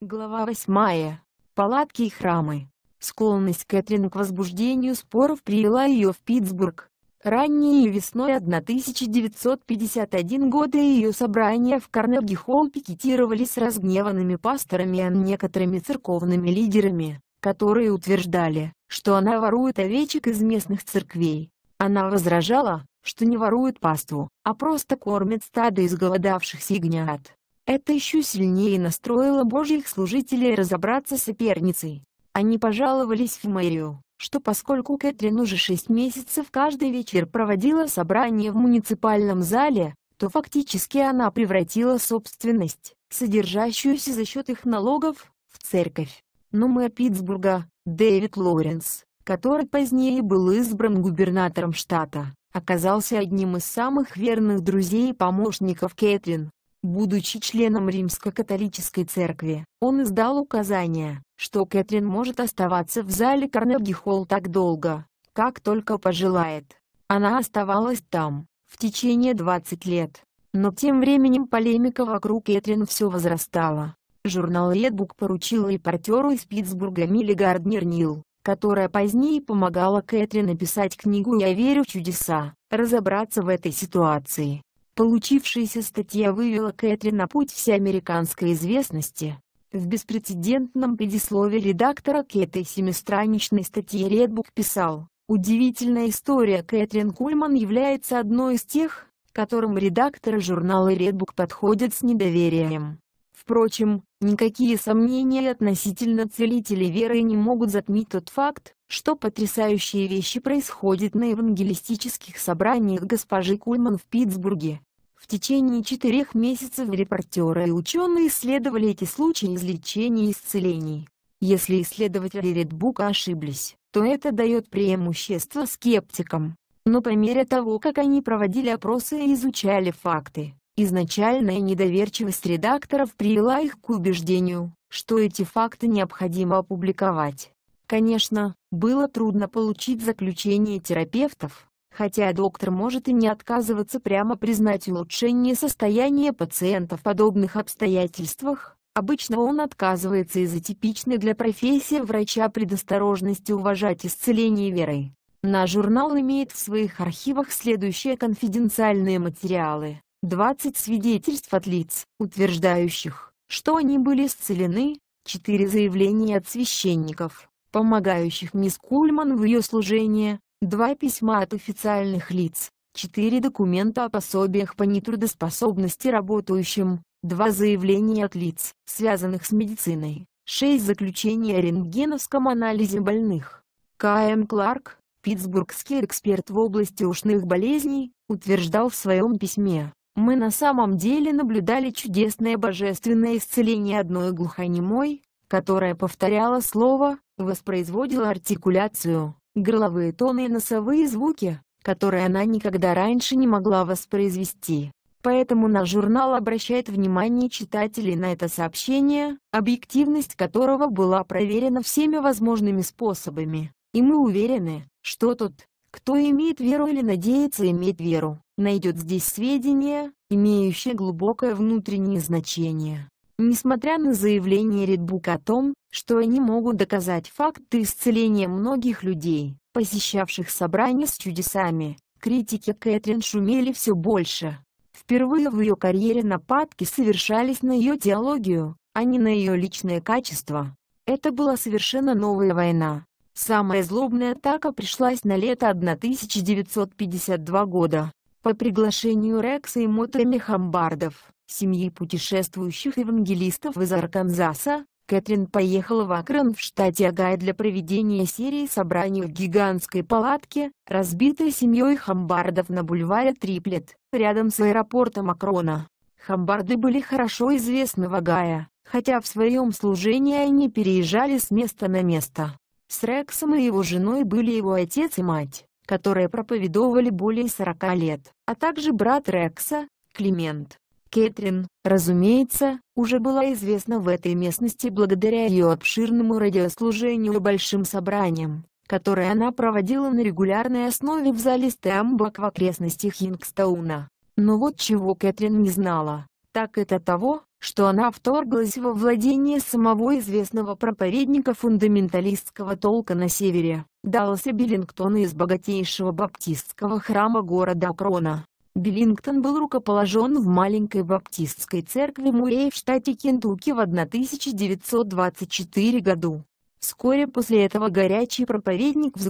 Глава 8. Палатки и храмы. Склонность Кэтрин к возбуждению споров привела ее в Питтсбург. Ранней весной 1951 года ее собрания в Карнеги-Холл пикетировали с разгневанными пасторами и некоторыми церковными лидерами, которые утверждали, что она ворует овечек из местных церквей. Она возражала, что не ворует паству, а просто кормит стадо изголодавшихся ягнят. Это еще сильнее настроило божьих служителей разобраться с соперницей. Они пожаловались в мэрию, что поскольку Кэтрин уже шесть месяцев каждый вечер проводила собрание в муниципальном зале, то фактически она превратила собственность, содержащуюся за счет их налогов, в церковь. Но мэр Питтсбурга, Дэвид Лоренс, который позднее был избран губернатором штата, оказался одним из самых верных друзей и помощников Кэтрин. Будучи членом Римско-католической церкви, он издал указание, что Кэтрин может оставаться в зале Карнеги-Холл так долго, как только пожелает. Она оставалась там, в течение 20 лет. Но тем временем полемика вокруг Кэтрин все возрастала. Журнал Redbook поручил репортеру из Питтсбурга Милли Гарднер Нил, которая позднее помогала Кэтрин написать книгу «Я верю в чудеса», разобраться в этой ситуации. Получившаяся статья вывела Кэтрин на путь всеамериканской известности. В беспрецедентном предисловии редактора к этой семистраничной статье Редбук писал, «Удивительная история Кэтрин Кульман является одной из тех, которым редакторы журнала Редбук подходят с недоверием. Впрочем, никакие сомнения относительно целителей веры не могут затмить тот факт, что потрясающие вещи происходят на евангелистических собраниях госпожи Кульман в Питтсбурге. Течение четырех месяцев репортеры и ученые исследовали эти случаи излечений и исцелений. Если исследователи Редбука ошиблись, то это дает преимущество скептикам. Но по мере того, как они проводили опросы и изучали факты, изначальная недоверчивость редакторов привела их к убеждению, что эти факты необходимо опубликовать. Конечно, было трудно получить заключение терапевтов, Хотя доктор может и не отказываться прямо признать улучшение состояния пациента в подобных обстоятельствах, обычно он отказывается из-за типичной для профессии врача предосторожности уважать исцеление верой. Наш журнал имеет в своих архивах следующие конфиденциальные материалы. 20 свидетельств от лиц, утверждающих, что они были исцелены, 4 заявления от священников, помогающих мисс Кульман в ее служении, Два письма от официальных лиц, четыре документа о пособиях по нетрудоспособности работающим, два заявления от лиц, связанных с медициной, шесть заключений о рентгеновском анализе больных. К.М. Кларк, питтсбургский эксперт в области ушных болезней, утверждал в своем письме, «Мы на самом деле наблюдали чудесное божественное исцеление одной глухонемой, которая повторяла слово, воспроизводила артикуляцию, горловые тоны и носовые звуки, которые она никогда раньше не могла воспроизвести. Поэтому наш журнал обращает внимание читателей на это сообщение, объективность которого была проверена всеми возможными способами. И мы уверены, что тот, кто имеет веру или надеется иметь веру, найдет здесь сведения, имеющие глубокое внутреннее значение. Несмотря на заявление Редбук о том, что они могут доказать факты исцеления многих людей, посещавших собрания с чудесами, критики Кэтрин шумели все больше. Впервые в ее карьере нападки совершались на ее теологию, а не на ее личное качество. Это была совершенно новая война. Самая злобная атака пришлась на лето 1952 года. По приглашению Рекса и Мотами Хамбардов, семьи путешествующих евангелистов из Арканзаса, Кэтрин поехала в Акрон в штате Огайо для проведения серии собраний в гигантской палатке, разбитой семьей хамбардов на бульваре Триплет, рядом с аэропортом Акрона. Хамбарды были хорошо известны в Огайо, хотя в своем служении они переезжали с места на место. С Рексом и его женой были его отец и мать, которые проповедовали более 40 лет, а также брат Рекса, Климент. Кэтрин, разумеется, уже была известна в этой местности благодаря ее обширному радиослужению и большим собраниям, которые она проводила на регулярной основе в зале Стэмбак в окрестностях Йингстауна. Но вот чего Кэтрин не знала, так это того, что она вторглась во владение самого известного проповедника фундаменталистского толка на севере, Далласа Биллингтона из богатейшего баптистского храма города Крона. Биллингтон был рукоположен в маленькой баптистской церкви Мурей в штате Кентукки в 1924 году. Вскоре после этого горячий проповедник в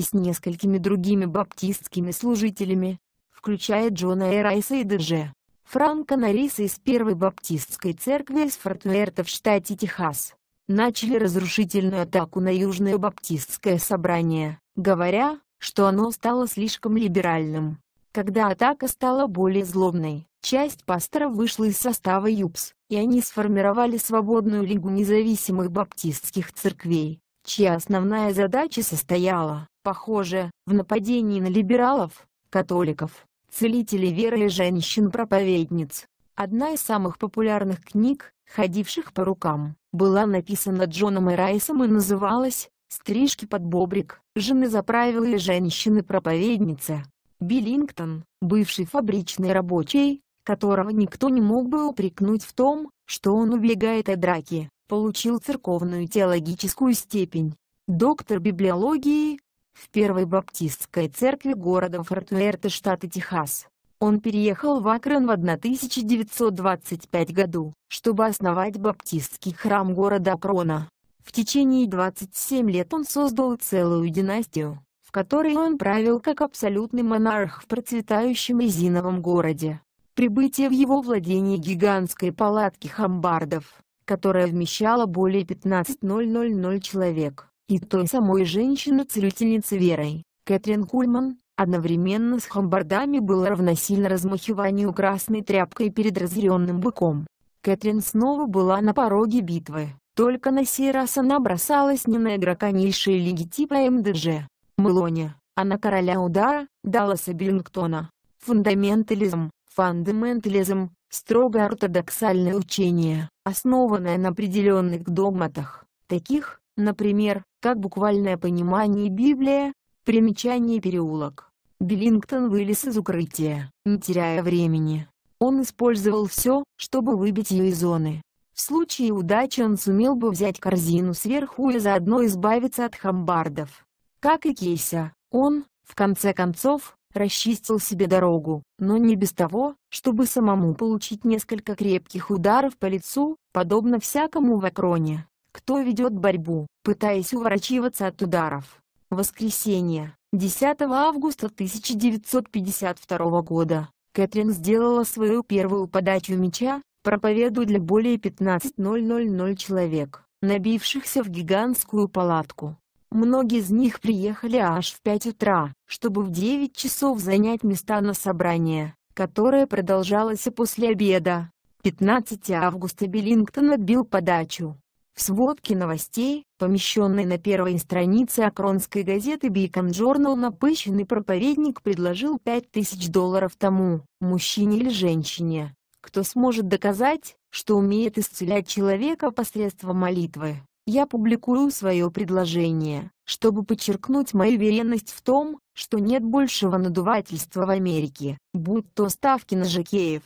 с несколькими другими баптистскими служителями, включая Джона Эрайса и Дж. Франка Нариса из Первой Баптистской церкви из Фортуэрта в штате Техас, начали разрушительную атаку на Южное Баптистское собрание, говоря, что оно стало слишком либеральным. Когда атака стала более злобной, часть пасторов вышла из состава ЮПС, и они сформировали свободную лигу независимых баптистских церквей, чья основная задача состояла, похоже, в нападении на либералов, католиков, целителей веры и женщин-проповедниц. Одна из самых популярных книг, ходивших по рукам, была написана Джоном и Райсом и называлась «Стрижки под бобрик. Жены заправилы женщины-проповедницы». Биллингтон, бывший фабричный рабочий, которого никто не мог бы упрекнуть в том, что он убегает от драки, получил церковную теологическую степень. Доктор библиологии, в Первой Баптистской церкви города Фортуэрте штата Техас. Он переехал в Акрон в 1925 году, чтобы основать баптистский храм города Акрона. В течение 27 лет он создал целую династию, в которой он правил как абсолютный монарх в процветающем резиновом городе. Прибытие в его владение гигантской палатки хамбардов, которая вмещала более 15,000 человек, и той самой женщины-целительницы Верой, Кэтрин Кульман, одновременно с хамбардами было равносильно размахиванию красной тряпкой перед разъяренным быком. Кэтрин снова была на пороге битвы, только на сей раз она бросалась не на игрока низшей лиги типа МДЖ, Мелони, а на короля удара, Далласа Биллингтона. Фундаментализм, Фундаментализм – строго ортодоксальное учение, основанное на определенных догматах, таких, например, как буквальное понимание Библии, примечание переулок. Биллингтон вылез из укрытия, не теряя времени. Он использовал все, чтобы выбить ее из зоны. В случае удачи он сумел бы взять корзину сверху и заодно избавиться от хамбардов. Как и Кейся, он, в конце концов, расчистил себе дорогу, но не без того, чтобы самому получить несколько крепких ударов по лицу, подобно всякому в Акроне, кто ведет борьбу, пытаясь уворачиваться от ударов. Воскресенье, 10 августа 1952 года, Кэтрин сделала свою первую подачу мяча, проповедуя для более 15.000 человек, набившихся в гигантскую палатку. Многие из них приехали аж в 5 утра, чтобы в 9 часов занять места на собрание, которое продолжалось и после обеда. 15 августа Биллингтон отбил подачу. В сводке новостей, помещенной на первой странице Акронской газеты Beacon Journal напыщенный проповедник предложил 5000 долларов тому, мужчине или женщине, кто сможет доказать, что умеет исцелять человека посредством молитвы. Я публикую свое предложение, чтобы подчеркнуть мою уверенность в том, что нет большего надувательства в Америке, будь то ставки на жокеев.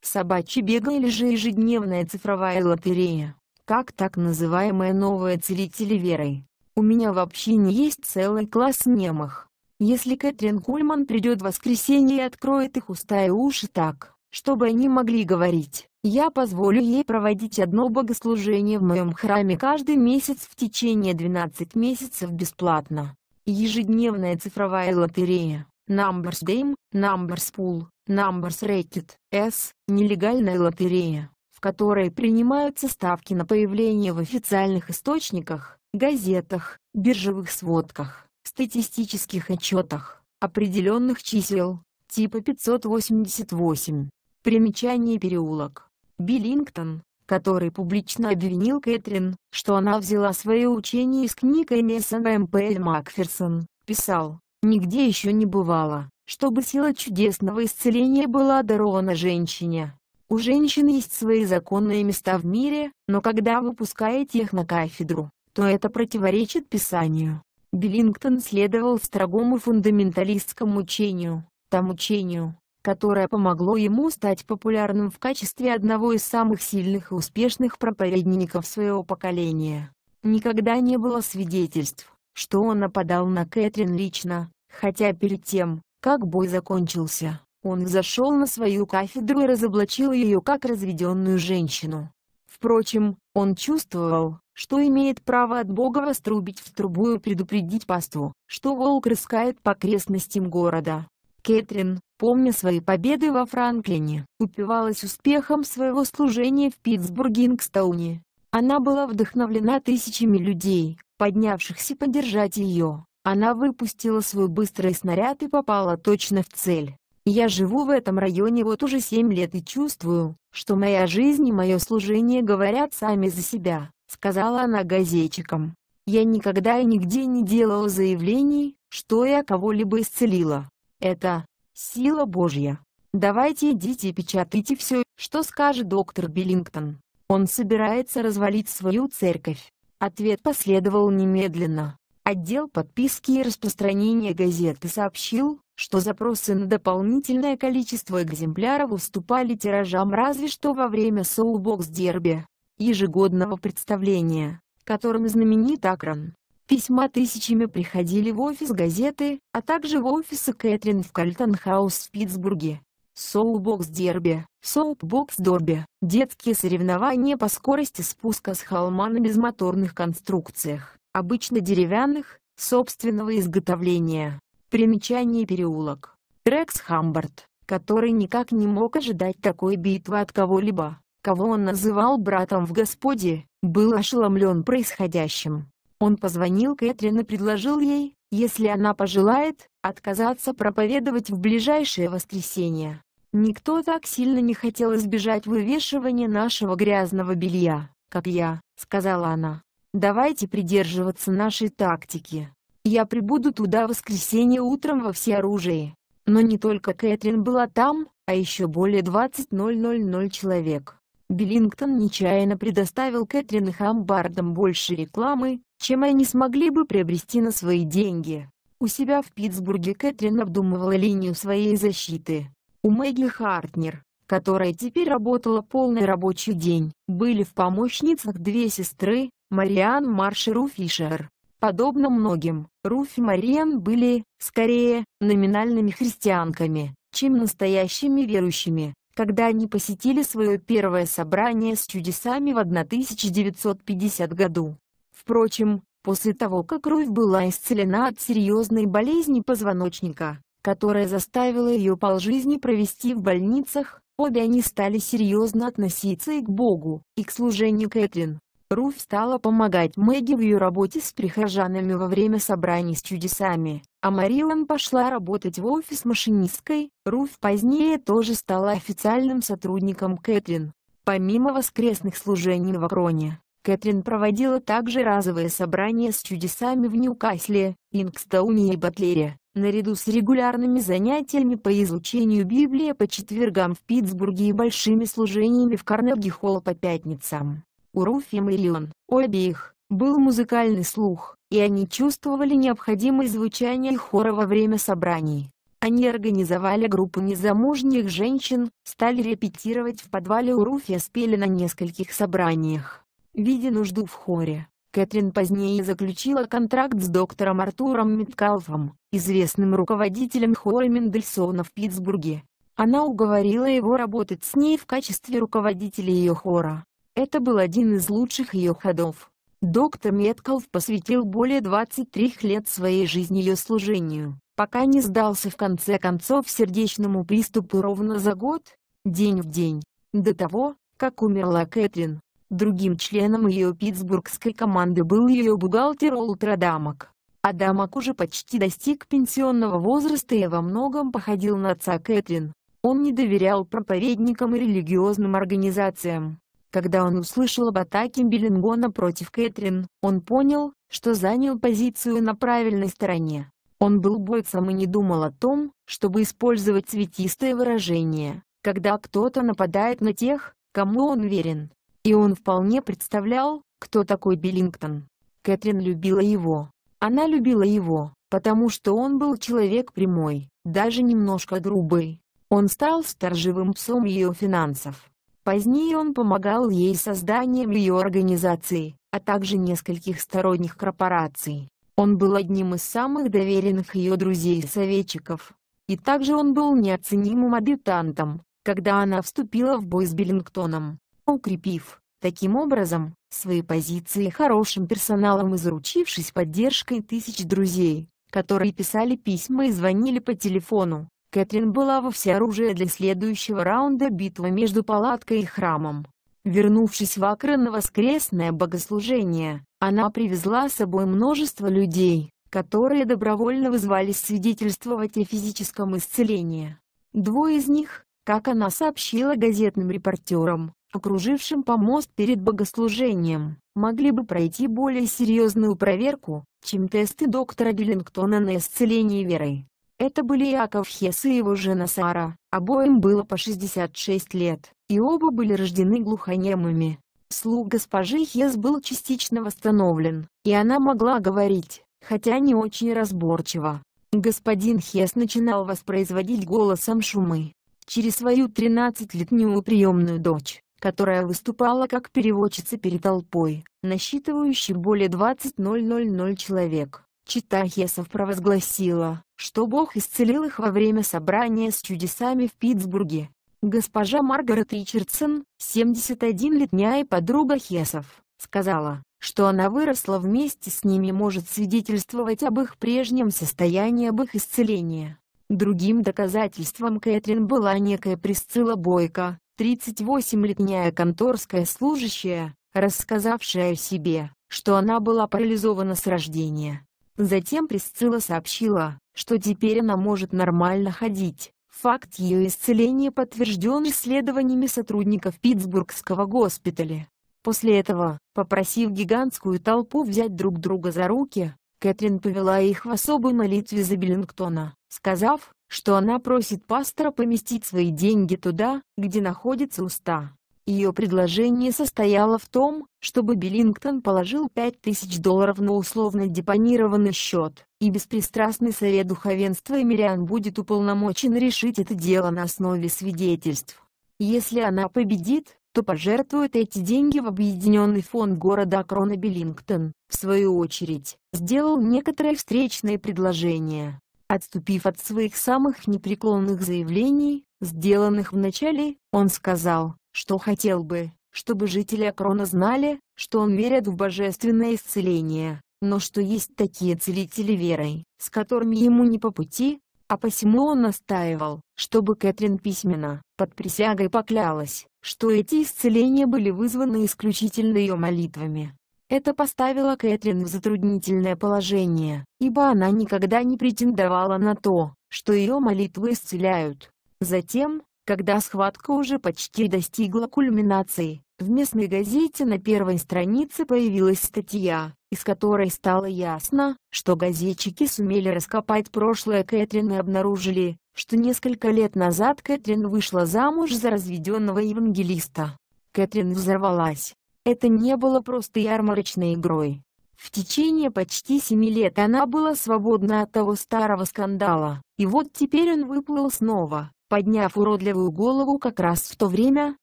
Собачий бега или же ежедневная цифровая лотерея, как так называемая новая целители верой. У меня вообще не есть целый класс немых. Если Кэтрин Кульман придет в воскресенье и откроет их уста и уши так, чтобы они могли говорить, я позволю ей проводить одно богослужение в моем храме каждый месяц в течение 12 месяцев бесплатно. Ежедневная цифровая лотерея. Numbers Game, Numbers Pool, Numbers Racket, S, нелегальная лотерея, в которой принимаются ставки на появление в официальных источниках, газетах, биржевых сводках, статистических отчетах, определенных чисел, типа 588. Примечание переулок. Биллингтон, который публично обвинил Кэтрин, что она взяла свое учение из книг Энеса М.П. Макферсон, писал, «Нигде еще не бывало, чтобы сила чудесного исцеления была дарована женщине. У женщин есть свои законные места в мире, но когда вы пускаете их на кафедру, то это противоречит Писанию». Биллингтон следовал строгому фундаменталистскому учению, тому учению, которое помогло ему стать популярным в качестве одного из самых сильных и успешных проповедников своего поколения. Никогда не было свидетельств, что он нападал на Кэтрин лично, хотя перед тем, как бой закончился, он зашел на свою кафедру и разоблачил ее как разведенную женщину. Впрочем, он чувствовал, что имеет право от Бога вострубить в трубу и предупредить паству, что волк рыскает по окрестностям города. Кэтрин, помня свои победы во Франклине, упивалась успехом своего служения в Питтсбург-Ингстауне. Она была вдохновлена тысячами людей, поднявшихся поддержать ее. Она выпустила свой быстрый снаряд и попала точно в цель. Я живу в этом районе вот уже семь лет и чувствую, что моя жизнь и мое служение говорят сами за себя, сказала она газетчикам. Я никогда и нигде не делала заявлений, что я кого-либо исцелила. Это сила Божья. Давайте идите и печатайте все, что скажет доктор Биллингтон. Он собирается развалить свою церковь. Ответ последовал немедленно. Отдел подписки и распространения газеты сообщил, что запросы на дополнительное количество экземпляров уступали тиражам разве что во время Soulbox Дерби, ежегодного представления, которым знаменит Акрон. Письма тысячами приходили в офис газеты, а также в офисы Кэтрин в Карлтон-хаус в Питтсбурге. Soapbox Derby, Soapbox Derby, детские соревнования по скорости спуска с холма на безмоторных конструкциях обычно деревянных, собственного изготовления. Примечание переулок. Рекс Хамбард, который никак не мог ожидать такой битвы от кого-либо, кого он называл братом в Господе, был ошеломлен происходящим. Он позвонил Кэтрин и предложил ей, если она пожелает, отказаться проповедовать в ближайшее воскресенье. Никто так сильно не хотел избежать вывешивания нашего грязного белья, как я, сказала она. Давайте придерживаться нашей тактики. Я прибуду туда в воскресенье утром во всеоружии. Но не только Кэтрин была там, а еще более 20.000 человек. Биллингтон нечаянно предоставил Кэтрин и Хамбардам больше рекламы, чем они смогли бы приобрести на свои деньги. У себя в Питтсбурге Кэтрин обдумывала линию своей защиты. У Мэгги Хартнер, которая теперь работала полный рабочий день, были в помощницах две сестры, Мариан Марш и Руфи Шер. Подобно многим, Руф и Мариан были, скорее, номинальными христианками, чем настоящими верующими, когда они посетили свое первое собрание с чудесами в 1950 году. Впрочем, после того как Руф была исцелена от серьезной болезни позвоночника, которая заставила ее полжизни провести в больницах, обе они стали серьезно относиться и к Богу, и к служению Кэтрин. Руф стала помогать Мэгги в ее работе с прихожанами во время собраний с чудесами, а Марилан пошла работать в офис машинисткой. Руф позднее тоже стала официальным сотрудником Кэтрин. Помимо воскресных служений в Акроне, Кэтрин проводила также разовые собрания с чудесами в Ньюкасле, Ингстауне и Батлере, наряду с регулярными занятиями по изучению Библии по четвергам в Питтсбурге и большими служениями в Карнеги-Холл по пятницам. У Руфи Мэрилон, у обеих, был музыкальный слух, и они чувствовали необходимое звучание хора во время собраний. Они организовали группу незамужних женщин, стали репетировать в подвале у Руфи спели на нескольких собраниях. Видя нужду в хоре, Кэтрин позднее заключила контракт с доктором Артуром Миткалфом, известным руководителем хора Мендельсона в Питтсбурге. Она уговорила его работать с ней в качестве руководителя ее хора. Это был один из лучших ее ходов. Доктор Меткалф посвятил более 23 лет своей жизни ее служению, пока не сдался в конце концов сердечному приступу ровно за год, день в день, до того, как умерла Кэтрин. Другим членом ее питтсбургской команды был ее бухгалтер Ултрадамок. Адамок уже почти достиг пенсионного возраста и во многом походил на отца Кэтрин. Он не доверял проповедникам и религиозным организациям, когда он услышал об атаке Беллингона против Кэтрин, он понял, что занял позицию на правильной стороне. Он был бойцом и не думал о том, чтобы использовать цветистое выражение, когда кто-то нападает на тех, кому он верен. И он вполне представлял, кто такой Биллингтон. Кэтрин любила его. Она любила его, потому что он был человек прямой, даже немножко грубый. Он стал сторожевым псом ее финансов. Позднее он помогал ей созданием ее организации, а также нескольких сторонних корпораций. Он был одним из самых доверенных ее друзей и советчиков. И также он был неоценимым адъютантом, когда она вступила в бой с Биллингтоном, укрепив, таким образом, свои позиции хорошим персоналом и заручившись поддержкой тысяч друзей, которые писали письма и звонили по телефону. Кэтрин была во всеоружии для следующего раунда битвы между палаткой и храмом. Вернувшись в Акрон на воскресное богослужение, она привезла с собой множество людей, которые добровольно вызвались свидетельствовать о физическом исцелении. Двое из них, как она сообщила газетным репортерам, окружившим помост перед богослужением, могли бы пройти более серьезную проверку, чем тесты доктора Биллингтона на исцеление верой. Это были Яков Хесс и его жена Сара, обоим было по 66 лет и оба были рождены глухонемыми. Слух госпожи Хес был частично восстановлен, и она могла говорить, хотя не очень разборчиво. Господин Хес начинал воспроизводить голосом шумы. Через свою 13-летнюю приемную дочь, которая выступала как переводчица перед толпой, насчитывающей более 20 000 человек. Чита Хесов провозгласила, что Бог исцелил их во время собрания с чудесами в Питтсбурге. Госпожа Маргарет Ричардсон, 71-летняя подруга Хесов, сказала, что она выросла вместе с ними может свидетельствовать об их прежнем состоянии об их исцелении. Другим доказательством Кэтрин была некая Присцилла Бойко, 38-летняя конторская служащая, рассказавшая о себе, что она была парализована с рождения. Затем Присцилла сообщила, что теперь она может нормально ходить. Факт ее исцеления подтвержден исследованиями сотрудников Питтсбургского госпиталя. После этого, попросив гигантскую толпу взять друг друга за руки, Кэтрин повела их в особой молитве за Биллингтона, сказав, что она просит пастора поместить свои деньги туда, где находятся уста. Ее предложение состояло в том, чтобы Биллингтон положил 5000 долларов на условно депонированный счет, и беспристрастный совет духовенства и мирян будет уполномочен решить это дело на основе свидетельств. Если она победит, то пожертвует эти деньги в объединенный фонд города Акрона Биллингтон, в свою очередь, сделал некоторые встречные предложения. Отступив от своих самых непреклонных заявлений, сделанных в начале, он сказал, что хотел бы, чтобы жители Акрона знали, что он верит в божественное исцеление, но что есть такие целители верой, с которыми ему не по пути, а посему он настаивал, чтобы Кэтрин письменно, под присягой поклялась, что эти исцеления были вызваны исключительно ее молитвами. Это поставило Кэтрин в затруднительное положение, ибо она никогда не претендовала на то, что ее молитвы исцеляют. Затем, когда схватка уже почти достигла кульминации, в местной газете на первой странице появилась статья, из которой стало ясно, что газетчики сумели раскопать прошлое Кэтрин и обнаружили, что несколько лет назад Кэтрин вышла замуж за разведенного евангелиста. Кэтрин взорвалась. Это не было просто ярмарочной игрой. В течение почти семи лет она была свободна от того старого скандала, и вот теперь он выплыл снова, подняв уродливую голову как раз в то время,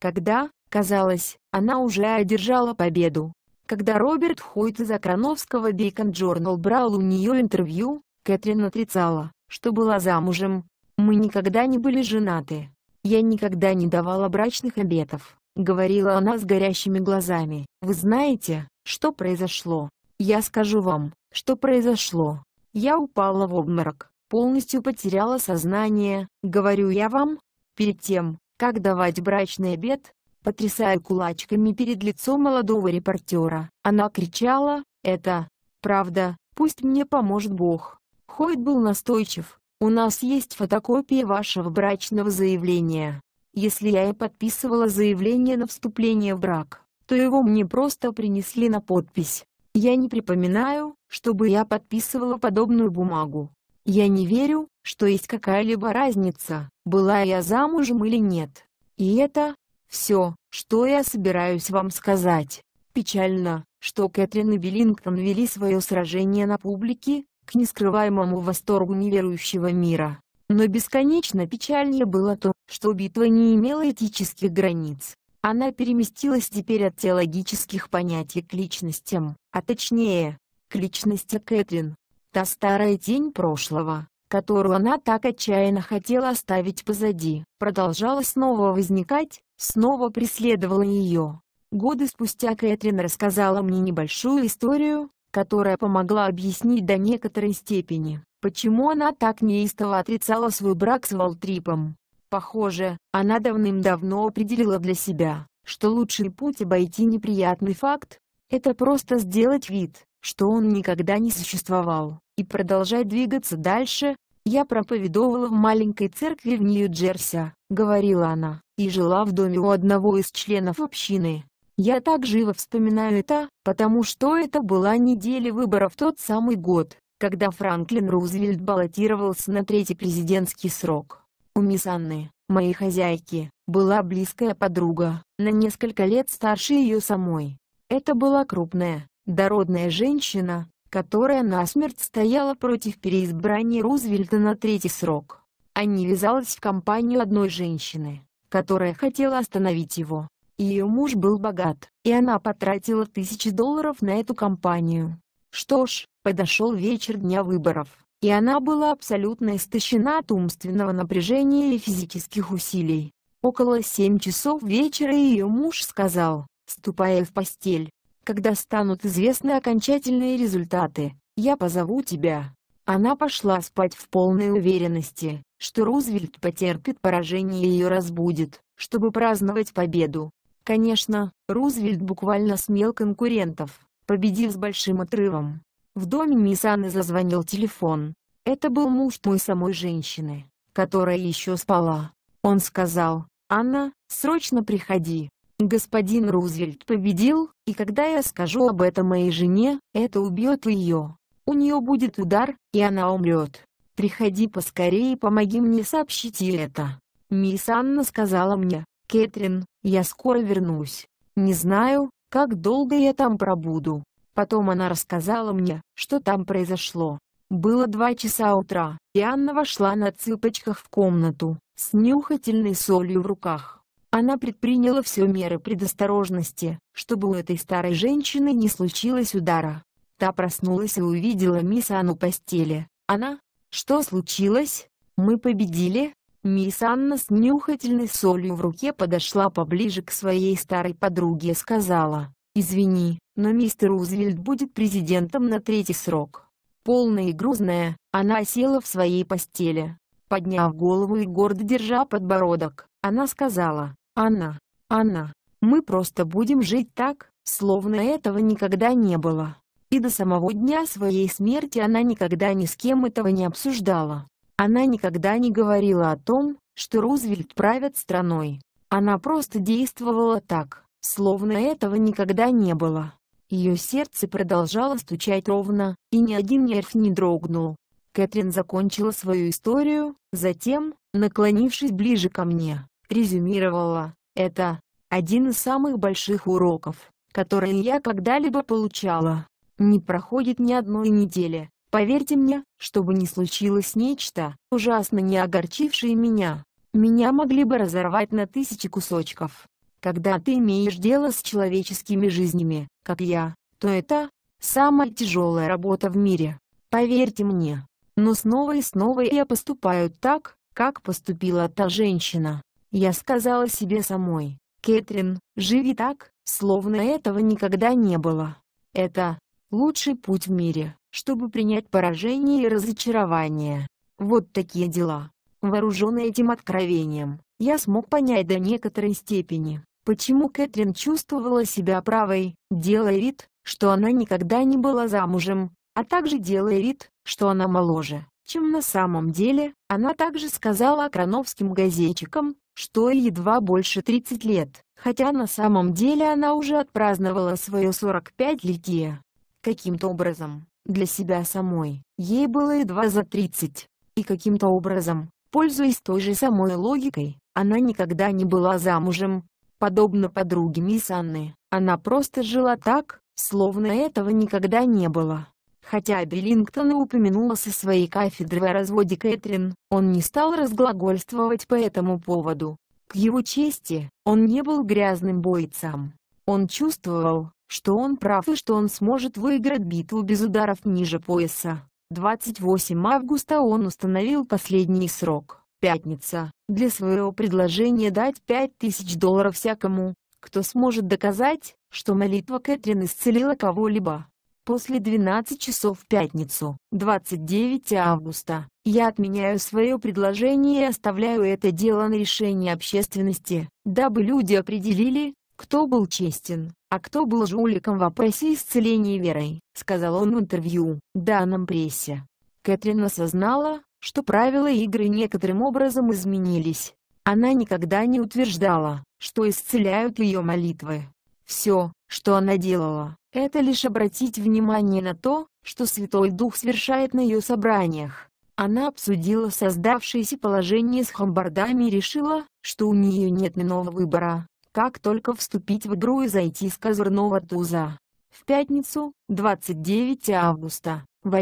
когда, казалось, она уже одержала победу. Когда Роберт Хойт из Акрановского Бейкон Джорнал брал у нее интервью, Кэтрин отрицала, что была замужем. «Мы никогда не были женаты. Я никогда не давала брачных обетов», — говорила она с горящими глазами. «Вы знаете, что произошло? Я скажу вам, что произошло. Я упала в обморок полностью потеряла сознание, говорю я вам, перед тем, как давать брачный обед, потрясая кулачками перед лицом молодого репортера. Она кричала, это, правда, пусть мне поможет Бог. Хойт был настойчив, у нас есть фотокопия вашего брачного заявления. Если я и подписывала заявление на вступление в брак, то его мне просто принесли на подпись. Я не припоминаю, чтобы я подписывала подобную бумагу. Я не верю, что есть какая-либо разница, была я замужем или нет. И это все, что я собираюсь вам сказать. Печально, что Кэтрин и Биллингтон вели свое сражение на публике, к нескрываемому восторгу неверующего мира. Но бесконечно печальнее было то, что битва не имела этических границ. Она переместилась теперь от теологических понятий к личностям, а точнее, к личности Кэтрин. Та старая тень прошлого, которую она так отчаянно хотела оставить позади, продолжала снова возникать, снова преследовала ее. Годы спустя Кэтрин рассказала мне небольшую историю, которая помогла объяснить до некоторой степени, почему она так неистово отрицала свой брак с Валтрипом. Похоже, она давным-давно определила для себя, что лучший путь обойти неприятный факт – это просто сделать вид, что он никогда не существовал, и продолжать двигаться дальше. «Я проповедовала в маленькой церкви в Нью-Джерси», — говорила она, и жила в доме у одного из членов общины. Я так живо вспоминаю это, потому что это была неделя выборов тот самый год, когда Франклин Рузвельт баллотировался на третий президентский срок. У мисс Анны, моей хозяйки, была близкая подруга, на несколько лет старше ее самой. Это была крупная, дородная женщина, которая насмерть стояла против переизбрания Рузвельта на третий срок. Они вязалась в компанию одной женщины, которая хотела остановить его. Ее муж был богат, и она потратила тысячи долларов на эту компанию. Что ж, подошел вечер дня выборов, и она была абсолютно истощена от умственного напряжения и физических усилий. Около семь часов вечера ее муж сказал, ступая в постель, когда станут известны окончательные результаты, я позову тебя. Она пошла спать в полной уверенности, что Рузвельт потерпит поражение и ее разбудит, чтобы праздновать победу. Конечно, Рузвельт буквально смел конкурентов, победив с большим отрывом. В доме мисс Анны зазвонил телефон. Это был муж той самой женщины, которая еще спала. Он сказал, «Анна, срочно приходи, Господин Рузвельт победил, и когда я скажу об этом моей жене, это убьет ее. У нее будет удар, и она умрет. Приходи поскорее и помоги мне сообщить ей это. Мисс Анна сказала мне, Кэтрин, я скоро вернусь. Не знаю, как долго я там пробуду. Потом она рассказала мне, что там произошло. Было два часа утра, и Анна вошла на цыпочках в комнату, с нюхательной солью в руках. Она предприняла все меры предосторожности, чтобы у этой старой женщины не случилось удара. Та проснулась и увидела мисс Анну постели. Она? Что случилось? Мы победили? Мисс Анна с нюхательной солью в руке подошла поближе к своей старой подруге и сказала, «Извини, но мистер Рузвельт будет президентом на третий срок». Полная и грузная, она села в своей постели. Подняв голову и гордо держа подбородок, она сказала, Анна, Анна, мы просто будем жить так, словно этого никогда не было. И до самого дня своей смерти она никогда ни с кем этого не обсуждала. Она никогда не говорила о том, что Рузвельт правит страной. Она просто действовала так, словно этого никогда не было. Ее сердце продолжало стучать ровно, и ни один нерв не дрогнул. Кэтрин закончила свою историю, затем, наклонившись ближе ко мне, резюмировала, это один из самых больших уроков, которые я когда-либо получала. Не проходит ни одной недели, поверьте мне, чтобы не случилось нечто, ужасно не огорчившее меня. Меня могли бы разорвать на тысячи кусочков. Когда ты имеешь дело с человеческими жизнями, как я, то это самая тяжелая работа в мире. Поверьте мне. Но снова и снова я поступаю так, как поступила та женщина. Я сказала себе самой, Кэтрин, живи так, словно этого никогда не было. Это лучший путь в мире, чтобы принять поражение и разочарование. Вот такие дела. Вооруженный этим откровением, я смог понять до некоторой степени, почему Кэтрин чувствовала себя правой, делая вид, что она никогда не была замужем, а также делая вид, что она моложе, чем на самом деле, она также сказала крановским газетчикам, что ей едва больше 30 лет, хотя на самом деле она уже отпраздновала свое 45-летие. Каким-то образом, для себя самой, ей было едва за 30, и каким-то образом, пользуясь той же самой логикой, она никогда не была замужем. Подобно подруге мисс Анны, она просто жила так, словно этого никогда не было. Хотя Биллингтон упомянула со своей кафедры о разводе Кэтрин, он не стал разглагольствовать по этому поводу. К его чести, он не был грязным бойцом. Он чувствовал, что он прав и что он сможет выиграть битву без ударов ниже пояса. 28 августа он установил последний срок, пятница, для своего предложения дать 5000 долларов всякому, кто сможет доказать, что молитва Кэтрин исцелила кого-либо. После 12 часов в пятницу, 29 августа, я отменяю свое предложение и оставляю это дело на решение общественности, дабы люди определили, кто был честен, а кто был жуликом в вопросе исцеления верой, сказал он в интервью, данном прессе. Кэтрин осознала, что правила игры некоторым образом изменились. Она никогда не утверждала, что исцеляют ее молитвы. Все, что она делала, это лишь обратить внимание на то, что Святой Дух совершает на ее собраниях. Она обсудила создавшееся положение с хамбардами и решила, что у нее нет иного выбора, как только вступить в игру и зайти с козырного туза. В пятницу, 29 августа, в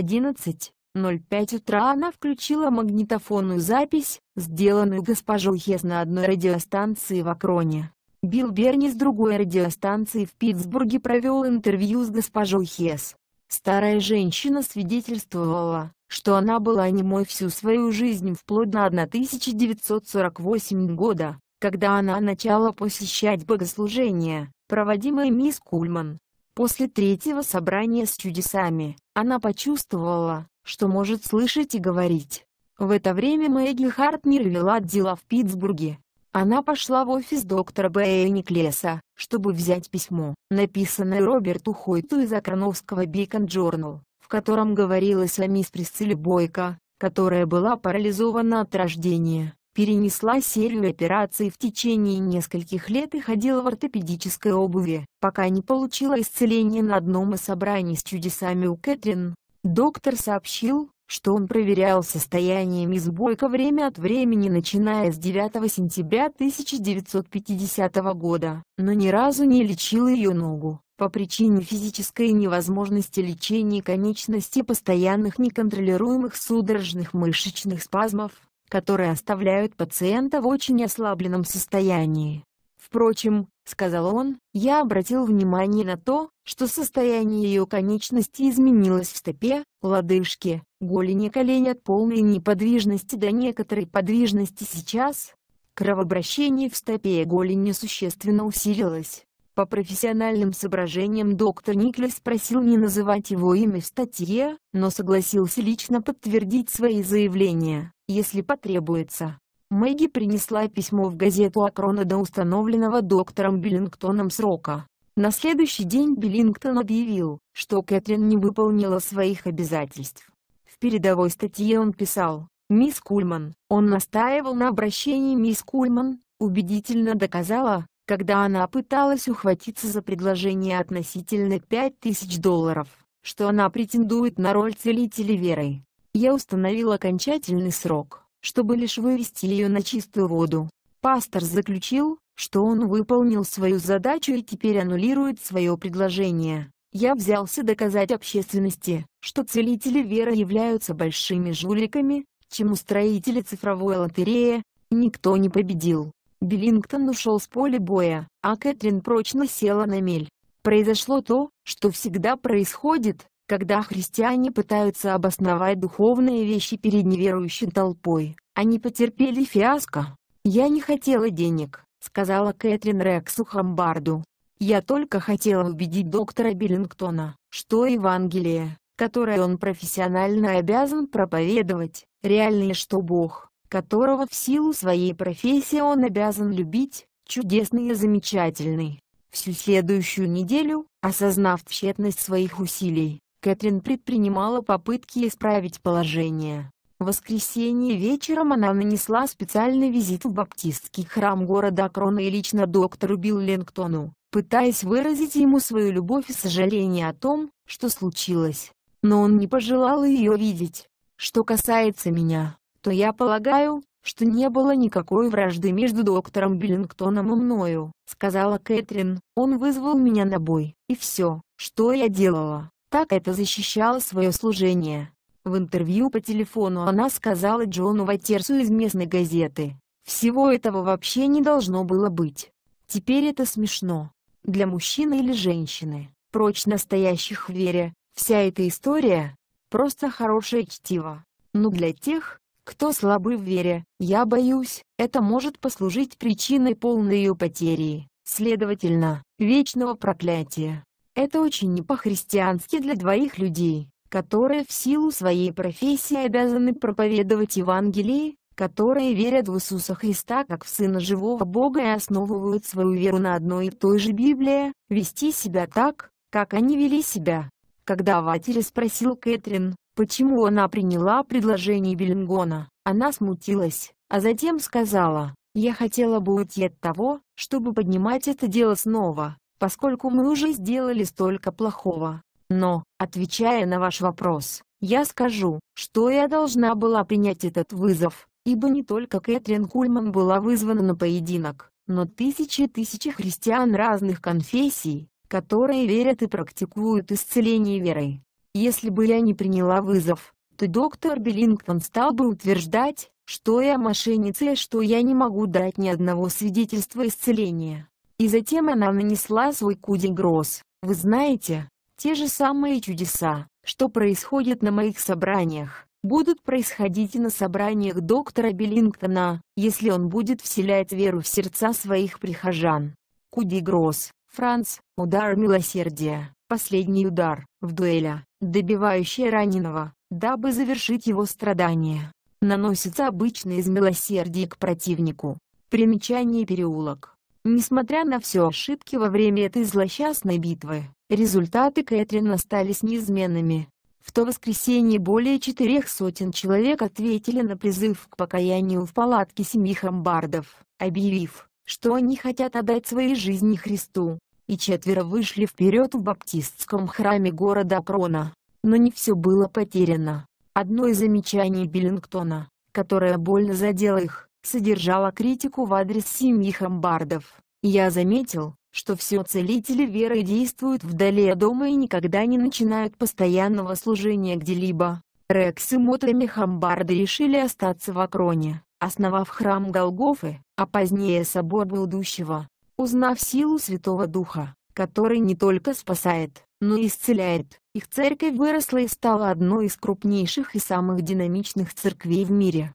11.05 утра она включила магнитофонную запись, сделанную госпожой Хес на одной радиостанции в Акроне. Билл Берни с другой радиостанции в Питтсбурге провел интервью с госпожой Хес. Старая женщина свидетельствовала, что она была немой всю свою жизнь вплоть до 1948 года, когда она начала посещать богослужения, проводимые мисс Кульман. После третьего собрания с чудесами, она почувствовала, что может слышать и говорить. В это время Мэгги Хартнер вела дела в Питтсбурге, она пошла в офис доктора Б. Никлеса, чтобы взять письмо, написанное Роберту Хойту из Акрановского Бикон Джорнал, в котором говорилось о мисс Присцилле Бойко, которая была парализована от рождения, перенесла серию операций в течение нескольких лет и ходила в ортопедической обуви, пока не получила исцеление на одном из собраний с чудесами у Кэтрин. Доктор сообщил, что он проверял состояние мисс Бойко время от времени начиная с 9 сентября 1950 года, но ни разу не лечил ее ногу, по причине физической невозможности лечения конечности постоянных неконтролируемых судорожных мышечных спазмов, которые оставляют пациента в очень ослабленном состоянии. Впрочем, — сказал он, — я обратил внимание на то, что состояние ее конечности изменилось в стопе, лодыжке, голени колени от полной неподвижности до некоторой подвижности сейчас. Кровообращение в стопе и голени существенно усилилось. По профессиональным соображениям доктор Никлес спросил не называть его имя в статье, но согласился лично подтвердить свои заявления, если потребуется. Мэгги принесла письмо в газету Акрона до установленного доктором Биллингтоном срока. На следующий день Биллингтон объявил, что Кэтрин не выполнила своих обязательств. В передовой статье он писал, «Мисс Кульман, он настаивал на обращении мисс Кульман, убедительно доказала, когда она пыталась ухватиться за предложение относительно 5000 долларов, что она претендует на роль целителя верой. Я установил окончательный срок, чтобы лишь вывести ее на чистую воду. Пастор заключил, что он выполнил свою задачу и теперь аннулирует свое предложение. Я взялся доказать общественности, что целители веры являются большими жуликами, чему строители цифровой лотереи, никто не победил. Биллингтон ушел с поля боя, а Кэтрин прочно села на мель. Произошло то, что всегда происходит, когда христиане пытаются обосновать духовные вещи перед неверующей толпой, они потерпели фиаско. «Я не хотела денег», — сказала Кэтрин Рексу Хамбарду. «Я только хотела убедить доктора Биллингтона, что Евангелие, которое он профессионально обязан проповедовать, реальное что Бог, которого в силу своей профессии он обязан любить, чудесный и замечательный». Всю следующую неделю, осознав тщетность своих усилий, Кэтрин предпринимала попытки исправить положение. В воскресенье вечером она нанесла специальный визит в баптистский храм города Крона и лично доктору Биллингтону, пытаясь выразить ему свою любовь и сожаление о том, что случилось. Но он не пожелал ее видеть. Что касается меня, то я полагаю, что не было никакой вражды между доктором Биллингтоном и мною, сказала Кэтрин. Он вызвал меня на бой, и все, что я делала, так это защищала свое служение. В интервью по телефону она сказала Джону Ватерсу из местной газеты, «Всего этого вообще не должно было быть. Теперь это смешно. Для мужчины или женщины, прочно стоящих в вере, вся эта история – просто хорошее чтиво. Но для тех, кто слабый в вере, я боюсь, это может послужить причиной полной ее потери, следовательно, вечного проклятия. Это очень не по-христиански для двоих людей, которые в силу своей профессии обязаны проповедовать Евангелие, которые верят в Иисуса Христа как в Сына Живого Бога и основывают свою веру на одной и той же Библии, вести себя так, как они вели себя. Когда Ватери спросил Кэтрин, почему она приняла предложение Беллингона, она смутилась, а затем сказала, «Я хотела бы уйти от того, чтобы поднимать это дело снова, поскольку мы уже сделали столько плохого. Но, отвечая на ваш вопрос, я скажу, что я должна была принять этот вызов, ибо не только Кэтрин Кульман была вызвана на поединок, но тысячи тысячи христиан разных конфессий, которые верят и практикуют исцеление верой. Если бы я не приняла вызов, то доктор Биллингтон стал бы утверждать, что я мошенница и что я не могу дать ни одного свидетельства исцеления. И затем она нанесла свой куди гроз. Вы знаете, те же самые чудеса, что происходят на моих собраниях, будут происходить и на собраниях доктора Биллингтона, если он будет вселять веру в сердца своих прихожан. Куди Гросс, Франц, удар милосердия, последний удар, в дуэля, добивающий раненого, дабы завершить его страдания, наносится обычно из милосердия к противнику. Примечание переулок. Несмотря на все ошибки во время этой злосчастной битвы, результаты Кэтрин остались неизменными. В то воскресенье более четырех сотен человек ответили на призыв к покаянию в палатке семьи Хамбардов, объявив, что они хотят отдать свои жизни Христу, и четверо вышли вперед в баптистском храме города Крона. Но не все было потеряно. Одно из замечаний Биллингтона, которое больно задело их, содержало критику в адрес семьи Хамбардов. Я заметил, что все целители веры действуют вдали от дома и никогда не начинают постоянного служения где-либо. Рекс и Мотрами Хамбарды решили остаться в Акроне, основав храм Голгофы, а позднее собор Будущего. Узнав силу Святого Духа, который не только спасает, но и исцеляет, их церковь выросла и стала одной из крупнейших и самых динамичных церквей в мире.